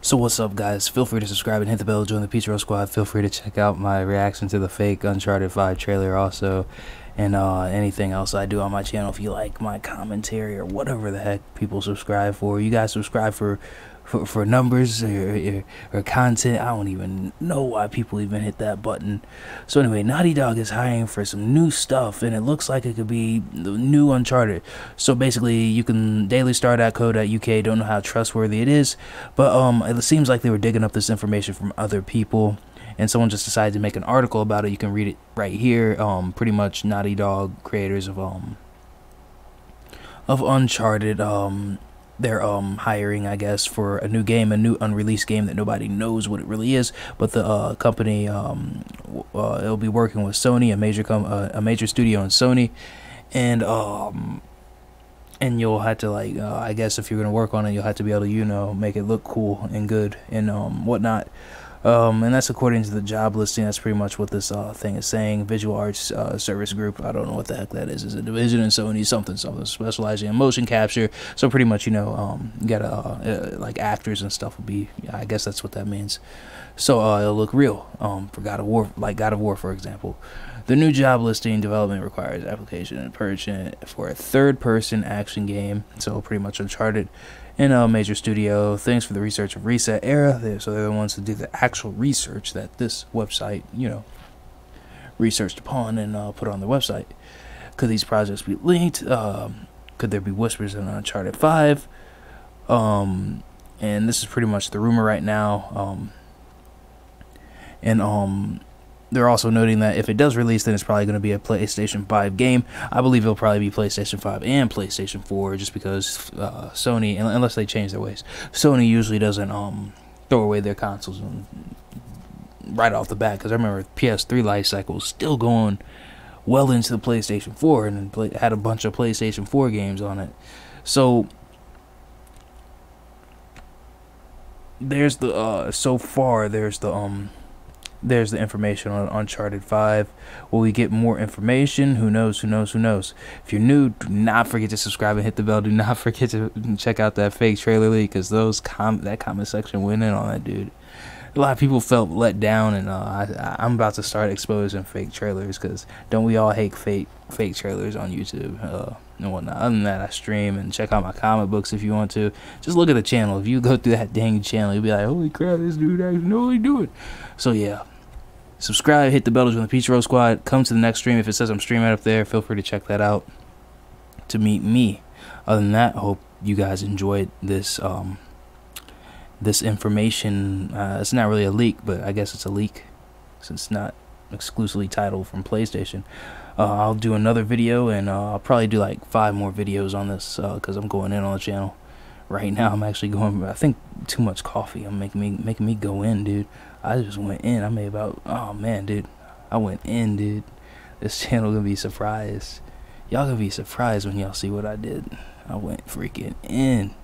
So what's up guys, feel free to subscribe and hit the bell, join the Roll Squad, feel free to check out my reaction to the fake Uncharted 5 trailer also, and uh, anything else I do on my channel if you like my commentary or whatever the heck people subscribe for. You guys subscribe for for, for numbers or, or, or, content. I don't even know why people even hit that button. So anyway, Naughty Dog is hiring for some new stuff, and it looks like it could be the new Uncharted. So basically, you can dailystar.co.uk. Don't know how trustworthy it is, but um, it seems like they were digging up this information from other people. And someone just decided to make an article about it. You can read it right here. Um, pretty much Naughty Dog creators of um of Uncharted um they're um hiring I guess for a new game, a new unreleased game that nobody knows what it really is. But the uh, company um uh, it'll be working with Sony, a major com- uh, a major studio in Sony, and um and you'll have to like uh, I guess if you're gonna work on it, you'll have to be able to you know make it look cool and good and um whatnot. Um, and that's according to the job listing. That's pretty much what this uh, thing is saying. Visual Arts uh, Service Group. I don't know what the heck that is. Is a division in Sony something something specializing in motion capture. So pretty much, you know, um, you got uh, uh, like actors and stuff will be. I guess that's what that means. So uh, it'll look real. Um, for God of War, like God of War, for example. The new job listing development requires application and purchase for a third-person action game. So pretty much Uncharted in a major studio. Thanks for the research of ResetEra. So they're the ones to do the actual research that this website, you know, researched upon and uh, put on the website. Could these projects be linked? Um, could there be whispers in Uncharted 5? Um, and this is pretty much the rumor right now. Um, and um, they're also noting that if it does release, then it's probably going to be a PlayStation 5 game. I believe it'll probably be PlayStation 5 and PlayStation 4, just because uh, Sony, unless they change their ways, Sony usually doesn't um, throw away their consoles right off the bat. Because I remember PS3 life cycle was still going well into the PlayStation 4, and play, had a bunch of PlayStation 4 games on it. So there's the uh, so far there's the um there's the information on Uncharted 5. Will we get more information? Who knows? Who knows? Who knows? If you're new, do not forget to subscribe and hit the bell. Do not forget to check out that fake trailer leak because those com that comment section went in on that dude. A lot of people felt let down, and uh, I, I'm about to start exposing fake trailers because don't we all hate fake fake trailers on YouTube uh, and whatnot? Other than that, I stream and check out my comic books if you want to. Just look at the channel. If you go through that dang channel, you'll be like, "Holy crap, this dude actually know what he doing." So yeah, subscribe, hit the bell to join the Peach Roll Squad. Come to the next stream. If it says I'm streaming up there, feel free to check that out to meet me. Other than that, hope you guys enjoyed this um, this information. Uh, it's not really a leak, but I guess it's a leak since it's not exclusively titled from PlayStation. Uh, I'll do another video, and uh, I'll probably do like five more videos on this because uh, I'm going in on the channel right now. I'm actually going. I think too much coffee. I'm making me making me go in, dude. I just went in. I made about. Oh man, dude. I went in, dude. This channel gonna be surprised. Y'all gonna be surprised when y'all see what I did. I went freaking in.